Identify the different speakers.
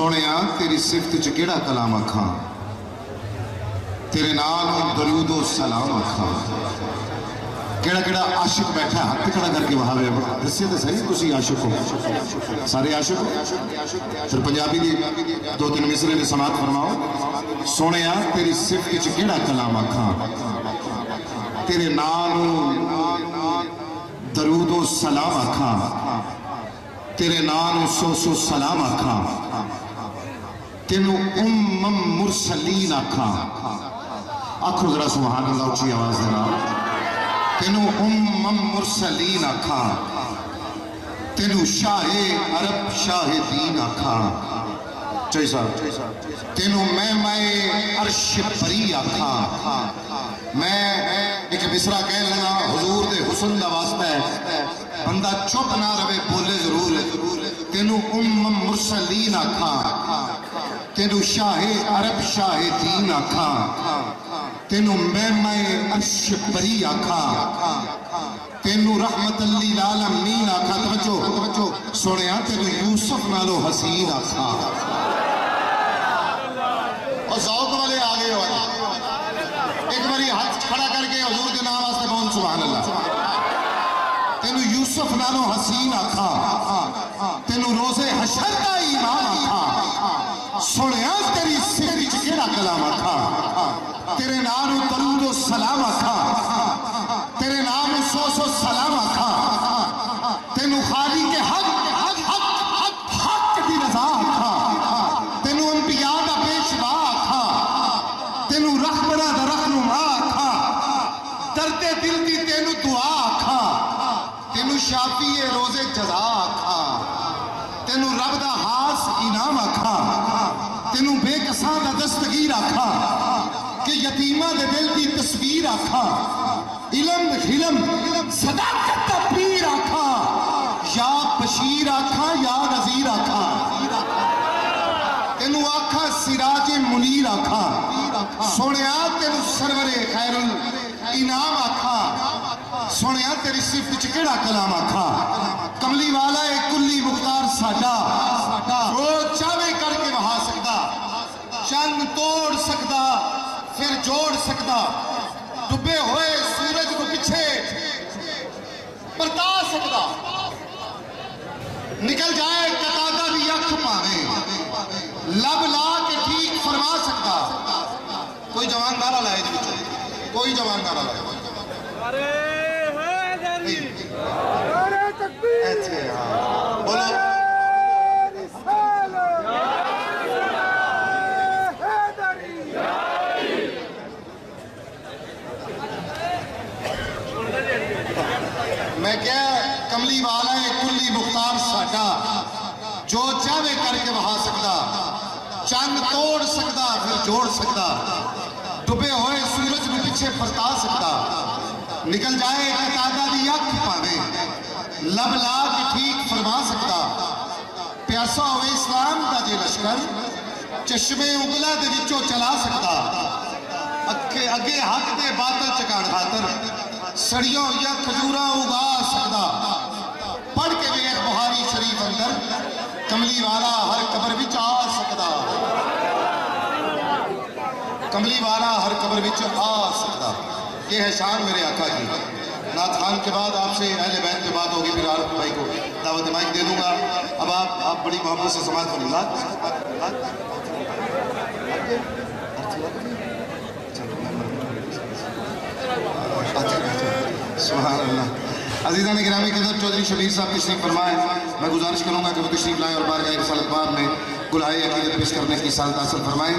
Speaker 1: सोने तेरी सिफत च केड़ा कलाम अखा तेरे नाल दरूदो सलाम अखा केड़ा केड़ा आशिक बैठा हाथ खड़ा करके वहाँ दसिए तो सही तुम आशिक हो। सारे आशिक? फिर पंजाबी दी दो तीन मिसरे ने समात फरमाओ। सोने तेरी सिफत च केड़ा कलाम अखा तेरे नाल दरूदो सलाम अखा तेरे नाल सो सो सलाम अखा तेनू उम्म मुरसलीन आखा। आखो जरा अल्लाह ऊँची आवाज़ उम्म मुरसलीन आखा। शाहे अरब शाहे दीन आखा। मैं मैं अर्श परी आखा। मैं एक मिसरा कह लगा, हुजूर दे हुस्न दा वास्ता है। बंदा चुप ना रहे, बोले ज़रूर। तेनू उम्म मुरसलीन आखा। तेनू शाहे अरब शाहे दीन आखा। तेनू मैं मैं अर्श परी आखा। तेनू रहमत आलमीन आखा। तवज्जो तवज्जो सुनिया तेनू यूसुफ नालो हसीन आखा। जौक वाले आ गए एक बारी हाथ खड़ा करके हजूर के नाम वास्ते सुभान अल्लाह तेनू यूसुफ नालो हसीन आखा। तेनू रोज़े हशर का ईमान आखा। च कलाम आखा तेरे नाम दरूद सलाम आखा तेरे नाम सो सो सलाम आखा तेनू खाली के हक आखा दिल दी तेनू दुआ तेनू रोज़े जजा आखा तेनू रब दा हास इनाम आखा तेनू बेकसा दा दस्तगीर आखा, कि यतीमा दे दिल की तस्वीर आखा, इलम हिलम मुनीर आखा सोनिया, तेनू सरवरे खैरुल इनाम आखा। सोनिया, तेरी केड़ा कलाम आखा? कमली वाला है मुख्तार साडा वो चावे करके वहा सकदा चंद तोड़ सकता फिर जोड़ सकता डुबे हुए सूरज को पीछे, परता सकता निकल जाए कतादा भी अख पावे लब ला के ठीक फरमा सकता कोई जवानदारा लाए कोई जवान नारा लाए मैं क्या कमली वाला है, कुल्ली मुख्तार साडा। जो चाहे करके वहा सकता, चंद तोड़ सकता, फिर जोड़ सकता। डुबे हुए सूरज में पीछे फरता सकता। निकल जाए कतादा दी अख पावे। लब ला के ठीक फरमा सकता। प्यासा होवे इस्लाम का जे लश्कर, चश्मे उगला विचों चला सकता। अगे हक दे बादल चकाण खातर। सड़ियों या खजूरा उगा सकदा। पढ़ के वेख बुहारी शरीफ अंदर कमली वाला हर कबर विच आ सकदा। कमली वाला हर कबर विच आ सकदा। ये है शान मेरे आका की। नाथ खान के बाद आपसे अहले बैत के बाद होगी फिर आरफ भाई को दावत माइक दे दूँगा। अब आप आप बड़ी मोहब्बत से समाज को मिला। अल्लाह। अजीज़ा ने ग्रामी के चौधरी शबीर साहब तशरीफ़ फरमाए मैं गुजारिश करूँगा कि वो तशरीफ़ लाए और बार गए रसालत बार में गुलाई अकीदत पेश करने की साल हासिल फरमाएँ।